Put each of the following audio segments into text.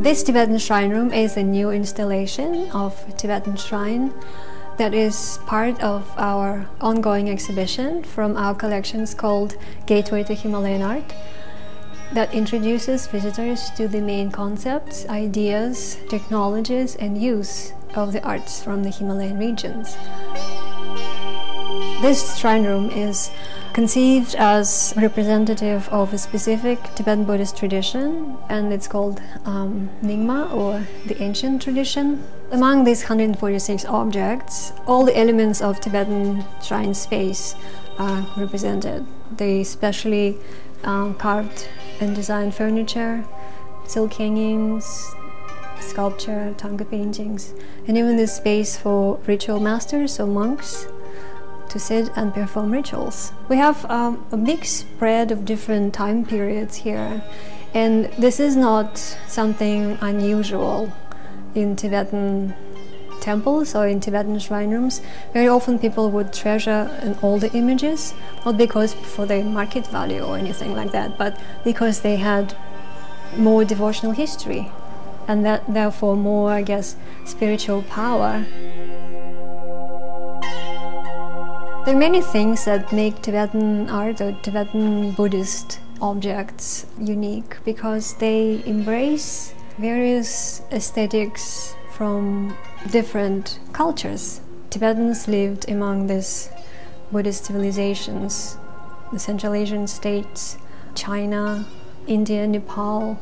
This Tibetan Shrine Room is a new installation of Tibetan Shrine that is part of our ongoing exhibition from our collections called Gateway to Himalayan Art that introduces visitors to the main concepts, ideas, technologies and use of the arts from the Himalayan regions. This shrine room is conceived as representative of a specific Tibetan Buddhist tradition and it's called um, Nyingma or the ancient tradition. Among these 146 objects, all the elements of Tibetan shrine space are represented. They specially uh, carved and designed furniture, silk hangings, sculpture, Thangka paintings, and even this space for ritual masters or monks to sit and perform rituals. We have um, a big spread of different time periods here, and this is not something unusual in Tibetan temples or in Tibetan shrine rooms. Very often people would treasure older images, not because for their market value or anything like that, but because they had more devotional history and that therefore more, I guess, spiritual power. There are many things that make Tibetan art or Tibetan Buddhist objects unique because they embrace various aesthetics from different cultures. Tibetans lived among these Buddhist civilizations, the Central Asian states, China, India, Nepal.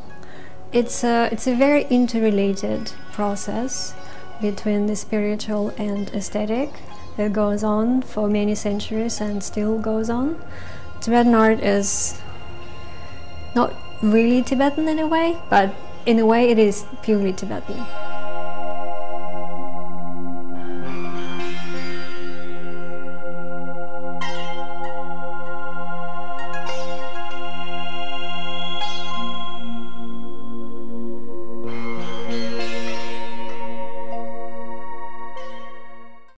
It's a, it's a very interrelated process between the spiritual and aesthetic that goes on for many centuries and still goes on. Tibetan art is not really Tibetan in a way, but in a way it is purely Tibetan.